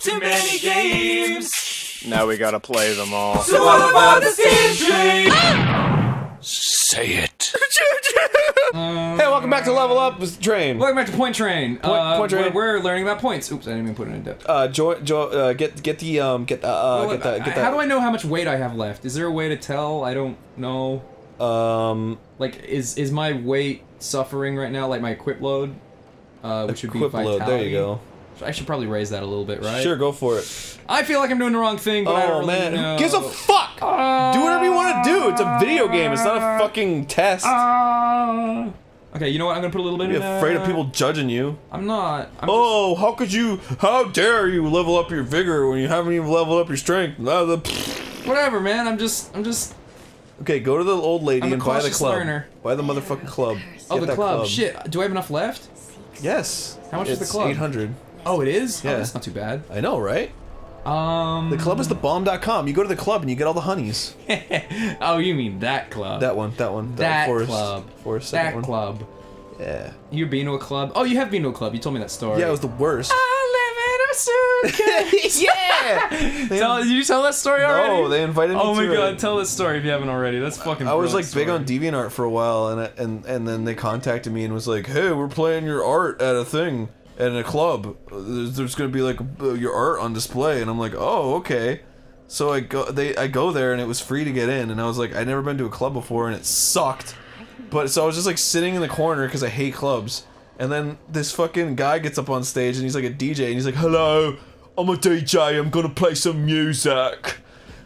Too many games. Now we gotta play them all. So what about the Steam Say it. Hey, welcome back to Level Up with Train. Welcome back to Point Train. uh, Point Train. We're, we're learning about points. Oops, I didn't even put it in depth. Uh, jo jo uh, get get the um get the uh Well, get the get the. how do I know how much weight I have left? Is there a way to tell? I don't know. um Like, is is my weight suffering right now? Like my equip load, uh, which would be equip vitality. load. There you go. I should probably raise that a little bit, right? Sure, go for it. I feel like I'm doing the wrong thing, but I don't Oh really man, know. who gives a fuck? do whatever you want to do. It's a video game. It's not a fucking test. Uh, okay, you know what? I'm gonna put a little bit there. afraid of people judging you. I'm not. I'm Oh, how could you? How dare you level up your vigor when you haven't even leveled up your strength? Just, whatever, man. I'm just. I'm just. Okay, go to the old lady and buy the club. learner. Buy the motherfucking club. Oh, Get the that club. Shit. Do I have enough left? Yes. How much is the club? Eight hundred. Oh, it is. Yeah. Oh, that's not too bad. I know, right? Um. The club is the bomb.com. You go to the club and you get all the honeys. oh, you mean that club? That one, that one, That forest, club. Forest, that one. club. Yeah. You've been to a club? Oh, you have been to a club. You told me that story. Yeah, it was the worst. I live in a suitcase. yeah. tell, did you tell that story already? No, they invited me Oh my god, it. tell this story if you haven't already. That's fucking. I was like brilliant big on story. DeviantArt for a while, and I- and and then they contacted me and was like, "Hey, we're playing your art at a thing at a club. There's, there's gonna be like your art on display." And I'm like, "Oh, okay." So I go they I go there and it was free to get in, and I was like, I'd never been to a club before, and it sucked. But so I was just like sitting in the corner because I hate clubs. And then this fucking guy gets up on stage and he's like a DJ and he's like, "Hello, I'm a DJ. I'm gonna play some music."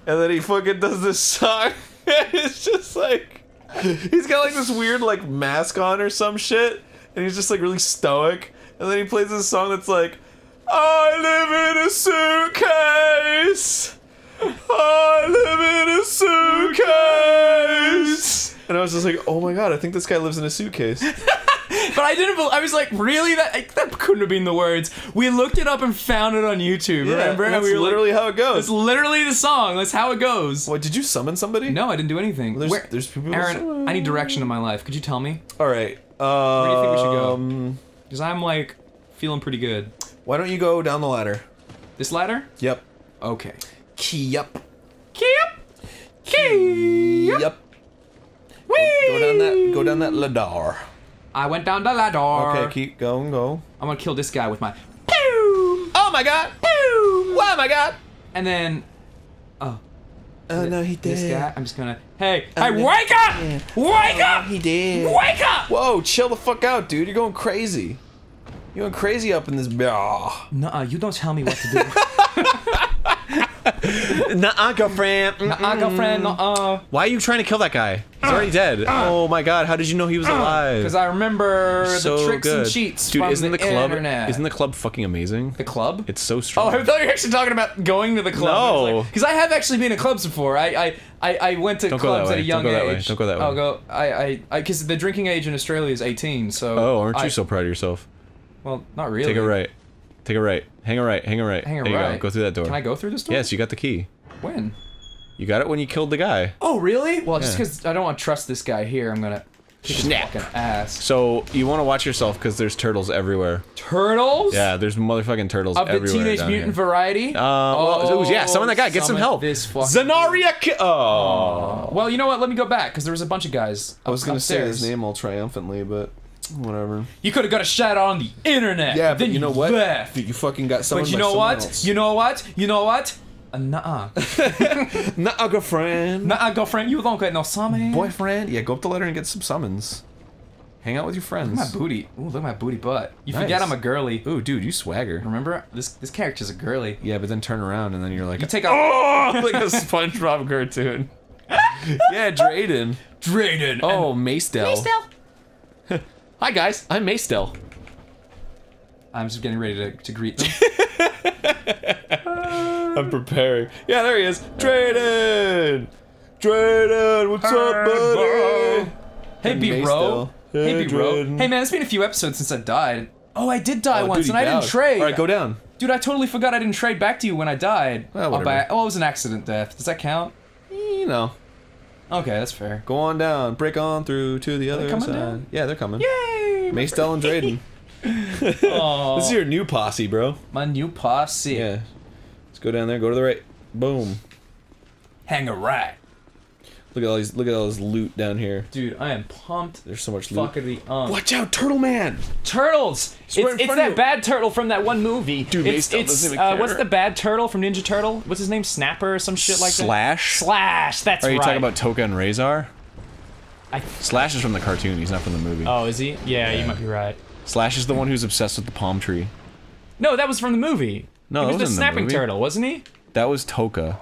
And then he fucking does this song. and it's just like he's got like this weird like mask on or some shit, and he's just like really stoic. And then he plays this song that's like, "I live in a suitcase. I live in a suitcase." And I was just like, "Oh my god, I think this guy lives in a suitcase." But I didn't. I was like, really? That that couldn't have been the words. We looked it up and found it on YouTube. remember? and that's we were like, literally how it goes. It's literally the song. That's how it goes. What did you summon somebody? No, I didn't do anything. There's- Where- there's people- Arin, I need direction in my life. Could you tell me? All right. Um, Where do you think we should go? Because I'm like feeling pretty good. Why don't you go down the ladder? This ladder? Yep. Okay. Key up. Keep. Keep. Yep. Whee! Go down that. Go down that ladder. I went down the ladder. Okay, keep going. Go. I'm gonna kill this guy with my boom, Oh my god. boom, Oh my god. and then oh, Oh no, he this did. guy. I'm just gonna. Hey, And hey, then- wake up! Yeah. Wake up! He did. Wake up! Whoa, chill the fuck out, dude. You're going crazy. You're going crazy up in this. Ah. Nuh-uh, you don't tell me what to do. Nuh-uh, girlfriend. Nuh-uh, girlfriend, nuh-uh. Why are you trying to kill that guy? He's already dead. Uh, uh. Oh my god, how did you know he was uh, alive? Because I remember so the tricks good. and cheats Dude, isn't the, the, club internet. isn't the club fucking amazing? the club? It's so strong. Oh. I thought you were actually talking about going to the club. No. Because I have actually been to clubs before. I I, I, I went to Don't clubs at a young Don't go that way. age. Don't go that way. I'll go. I I because the drinking age in Australia is 18. So. oh, aren't you I- so proud of yourself? Well, not really. Take it right. Take a right. Hang a right. Hang a right. Hang a there you right. go. Go through that door. Can I go through this door? Yes, you got the key. When? You got it when you killed the guy. Oh, really? Well, just because I don't want to trust this guy here, I'm gonna kick his Snap. ass. So you want to watch yourself because there's turtles everywhere. Turtles? Yeah, there's motherfucking turtles Of the everywhere. Teenage down Mutant here. variety? Uh, well, Oh, ooh, yeah, summon that guy. Get some help. This fucking Zanaria. Ki- oh. Well, you know what? Let me go back because there was a bunch of guys. I was gonna say his name all triumphantly, but whatever. You could have got a shout out on the internet. Yeah, but then you know what? Left. You fucking got someone. But you know what? You know what? You know what? Uh, nuh-uh. Girlfriend. Nah, uh, girlfriend. You don't get no summon. Boyfriend. Yeah, go up the ladder and get some summons. Hang out with your friends. Look at my booty. Ooh, look at my booty butt. You Nice. forget I'm a girly. Ooh, dude, you swagger. Remember? This this character's a girly. Yeah, but then turn around and then you're like, You take out oh, like a SpongeBob cartoon. yeah, Drayden. Drayden. Oh, Maystel. Hi guys, I'm Maystel. I'm just getting ready to, to greet them. I'm preparing. Yeah, there he is. Drayden. Drayden, what's up, buddy? hey, And B bro. Hey, Hey, B bro. Hey man, it's been a few episodes since I died. Oh, I did die Oh, once, dude, and I didn't died. trade. All right, go down. Dude, I totally forgot I didn't trade back to you when I died. Well, oh, by, whatever. oh, it was an accident death. Does that count? Eh, you know, Okay, that's fair. go on down, break on through to the other coming side. down? Yeah, they're coming. Yay! Maystel and Drayden. Oh, This is your new posse, bro. my new posse. Yeah. Let's go down there. Go to the right. Boom. Hang a right. Look at all these. Look at all this loot down here. Dude, I am pumped. There's so much loot. Fuckity um. Watch out, Turtle Man! Turtles! It's, right in it's front of that you. bad turtle from that one movie. Dude, it's, Mace it's doesn't even uh, what's the bad turtle from Ninja Turtle? What's his name? Snapper or some shit like that? Slash? Slash. That's right. Are you right. talking about Tokka and Rahzar? I- Slash is from the cartoon. He's not from the movie. Oh, is he? Yeah, you might be right. Slash is the one who's obsessed with the palm tree. No, that was from the movie. No, he that was was the in the snapping movie. turtle, wasn't he? That was Tokka.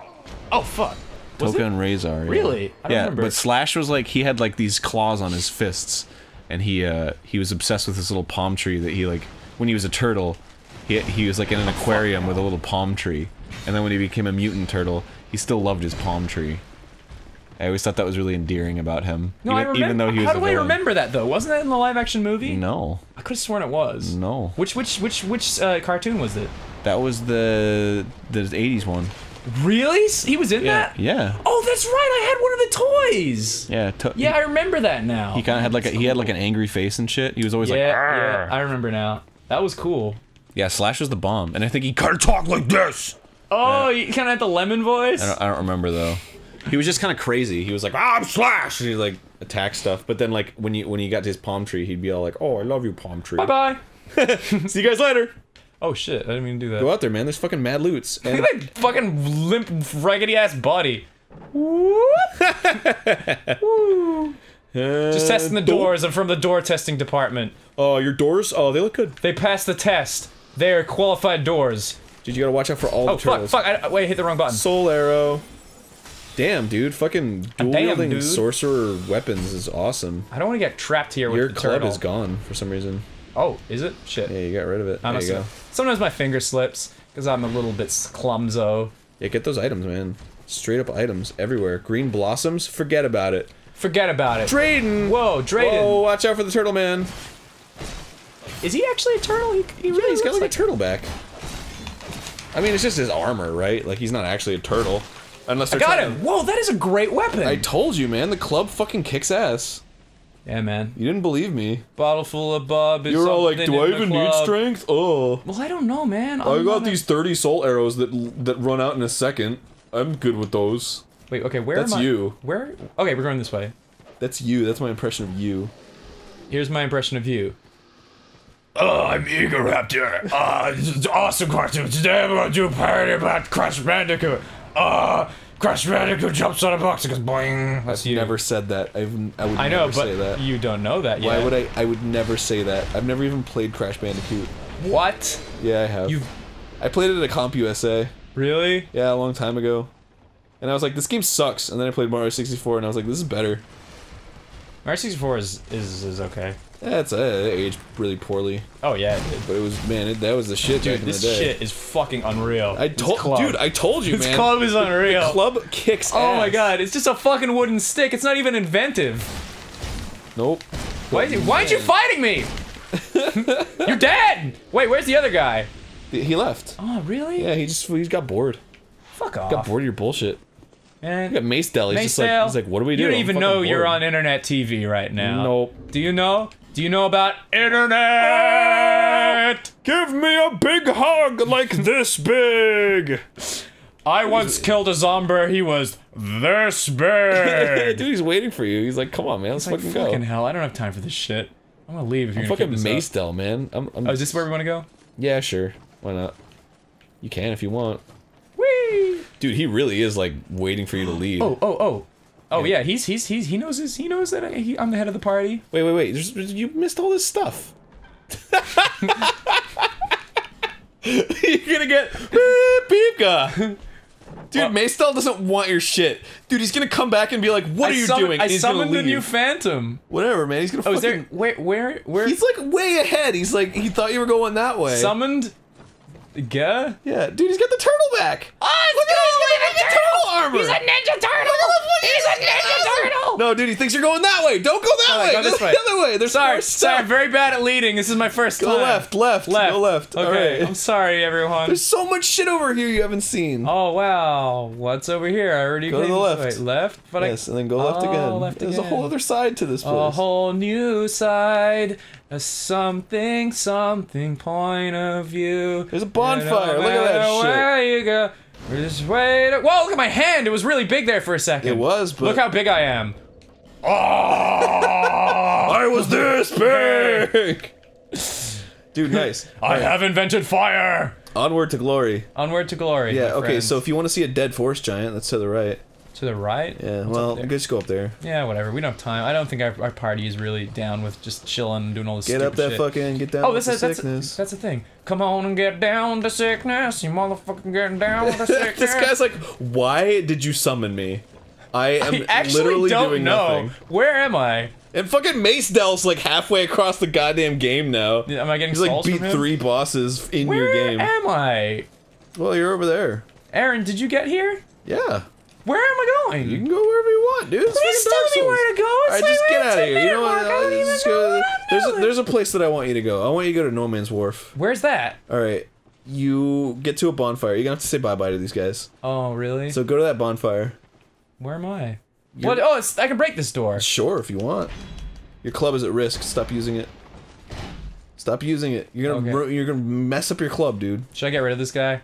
Oh fuck. Was Tokka it? and Rahzar. Really? I don't yeah, remember. but Slash was like he had like these claws on his fists, and he uh he was obsessed with this little palm tree that he like when he was a turtle, he he was like in an aquarium with a little palm tree, and then when he became a mutant turtle, he still loved his palm tree. I always thought that was really endearing about him. No, even, I remember. even though he was How a do I remember that though? Wasn't that in the live action movie? No, I could have sworn it was. no, Which which which which uh, cartoon was it? that was the the '80s one. Really? He was in that? Yeah, Oh, that's right. I had one of the toys. yeah. To- Yeah, I remember that now. He kind of had like a he had like an angry face and shit. He was always yeah, like, yeah, I remember now. That was cool. yeah. Slash was the bomb, and I think he kind of talked like this. Oh, he kind of had the lemon voice. I don't, I don't remember though. He was just kind of crazy. He was like, "Ah, I'm Slash," and he like attack stuff. But then like when you when he got to his palm tree, he'd be all like, "Oh, I love you, palm tree." Bye bye. See you guys later. Oh shit! I didn't mean to do that. Go out there, man. There's fucking mad loots. And Look at that fucking limp, raggedy ass body. Just uh, testing the doors. I'm from the door testing department. Oh, your doors. Oh, they look good. They passed the test. They are qualified doors. Dude, you gotta watch out for all Oh the fuck! turtles. Fuck! I, wait, hit the wrong button. Soul arrow. Damn, dude. Fucking dual Damn, wielding dude. sorcerer weapons is awesome. I don't want to get trapped here with Your club turtle. is gone for some reason. Oh, is it? Shit. Yeah, you got rid of it. I There you go. Sometimes my finger slips because I'm a little bit clumso. Yeah, get those items, man. Straight up items everywhere. Green blossoms. Forget about it. Forget about it. Drayden. Whoa, Drayden. Whoa, watch out for the turtle man. Is he actually a turtle? He, he really Yeah, he's got looks like a turtle back. I mean, it's just his armor, right? Like he's not actually a turtle. Unless they're Got trying him. to- Whoa, that is a great weapon. I told you, man. The club fucking kicks ass. Yeah, man. You didn't believe me. Bottle full of bub. You were all like, "Do I even need strength?" Oh, Well, I don't know, man. I I'm got not a- these thirty soul arrows that that run out in a second. I'm good with those. Wait, okay, where That's am I? you. Where? Okay, we're going this way. That's you. That's my impression of you. Here's my impression of you. Oh, I'm Egoraptor. Uh, this is awesome cartoon. Today I'm gonna do a parody about Crash Bandicoot. Uh, Crash Bandicoot jumps on a box and goes boing. That's you. Never said that. I've, I would I know, never say but that. you don't know that yet. Why would I? I would never say that. I've never even played Crash Bandicoot. What? Yeah, I have. You I played it at a CompUSA. really? Yeah, a long time ago. And I was like, this game sucks. And then I played Mario 64, and I was like, this is better. Mario 64 is is is okay. It's uh, aged really poorly, Oh yeah, it did. but it was man, it, that was the shit dude, back in this the day. shit is fucking unreal. I told, dude, I told you, this man. club is unreal. Club kicks Oh my god, it's just a fucking wooden stick. It's not even inventive. Nope. Why? Why aren't you fighting me? You're dead. Wait, where's the other guy? He left. Oh really? Yeah, he just he got bored. Fuck off. Got bored of your bullshit. Man. You got Mace Dell. He's just like, he's like, what do we do? You don't even know you're on internet TV right now. Nope. Do you know? Do you know about internet? Give me a big hug like this big. I once killed a zombie. He was this big. Dude, he's waiting for you. He's like, come on, man, let's like, fucking fucking go. hell, I don't have time for this shit. I'm gonna leave if you're I'm fucking up. Man. I'm, I'm Oh, is this where we want to go? yeah, sure. Why not? You can if you want. Whee! Dude, he really is like waiting for you to leave. Oh, oh, oh. Oh yeah, he's he's he's he knows his he knows that I, he, I'm the head of the party. Wait, wait, wait. There's, you missed all this stuff. You're gonna get Pipka. Dude, What? Maystel doesn't want your shit. Dude, he's gonna come back and be like, "What I are you summon- doing?" I he's summoned the new Phantom. Whatever, man. He's gonna Oh, fucking. is there where where where He's like way ahead. He's like he thought you were going that way. summoned? Gah? yeah, dude, he's got the turtle back. Oh, look at him, he's got the turtle armor. He's a ninja turtle. Look at the No, dude, he thinks you're going that way. Don't go that No, way. go this way. the other way. There's Sorry, more sorry, I'm very bad at leading. This is my first Go time. left, left, left, go left. Okay, All right. I'm sorry, everyone. There's so much shit over here you haven't seen. Oh wow, what's over here? I already Go to came the this left. way. Left, but I yes, and then go left Oh, again. left There's a again. whole other side to this place. I a whole new side, a something something point of view. There's a bonfire. Look at that matter shit. Where you go, just wait. Whoa! Look at my hand. It was really big there for a second. It was, but Look how big I am. Oh! I was this big. Dude, nice. I have invented fire. Onward to glory. Onward to glory. Yeah. Okay. friends. So if you want to see a dead forest giant, that's to the right. To the right. Yeah. What's well, up there? just go up there. Yeah, whatever. We don't have time. I don't think our, our party is really down with just chilling and doing all this. Get up that shit. fucking. Get down Oh, with this the is, that's sickness. that's the thing. Come on and get down to sickness, you motherfucking getting down with the sickness. this guy's like, why did you summon me? I am I actually literally don't doing know. nothing. Where am I? And fucking Mace Dell's like halfway across the goddamn game now. Am I getting He's like beat three bosses in Where your game. Where am I? well, you're over there. Arin, did you get here? Yeah. Where am I going? You can go wherever you want, dude. Please tell me where to go. It's like just get out of here. You know what? I Just go- there's a, there's a place that I want you to go. I want you to go to No Man's Wharf. Where's that? All right. You get to a bonfire. You're gonna have to say bye bye to these guys. Oh, really? So go to that bonfire. where am I? What? Oh, it's, I can break this door. Sure, if you want. Your club is at risk. Stop using it. Stop using it. You're gonna Okay. you're gonna mess up your club, dude. Should I get rid of this guy?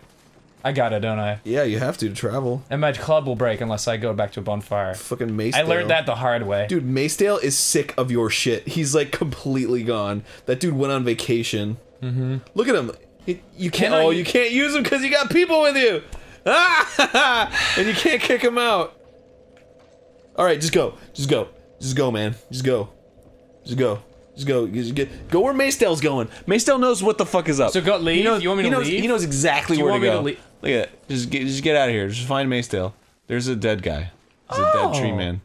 I got it, don't I? Yeah, you have to to travel. And my club will break unless I go back to a bonfire. Fucking Mace. I learned that the hard way. Dude, Macedale is sick of your shit. He's like completely gone. That dude went on vacation. Mm-hmm. Look at him. He- you can't. Can oh, you can't use him because you got people with you. Ah! and you can't kick him out. All right, just go. Just go. Just go, man. Just go. Just go. Just go. Just get go where Macedale's going. Macedale knows what the fuck is up. So go leave? He knows, You want me he to knows, leave? He knows exactly where to go. to? Look at that. Just get, just get out of here. Just find Macedale. There's a dead guy. He's a dead tree Oh. man.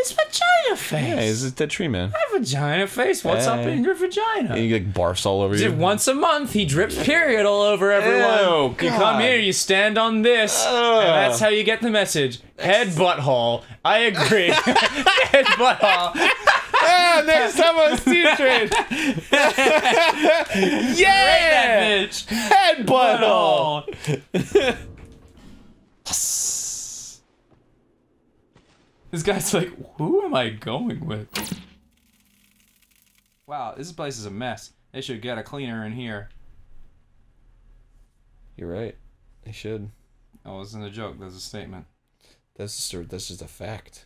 It's vagina face. Yeah, he's a dead tree man. My vagina face. What's up in your vagina? And you like barfs all over you. Once a month, he drips period all over everyone. Ew, you come here, you stand on this, Ugh. and that's how you get the message. Head butthole. I agree. Head butthole. Ah, next time on Steve Train. yeah. That bitch. Head butthole. Butthole. yes. This guy's like, who am I going with? Wow, this place is a mess. They should get a cleaner in here. You're right. They should. Oh, it wasn't a joke. That's a statement. That's just a, that's just a fact.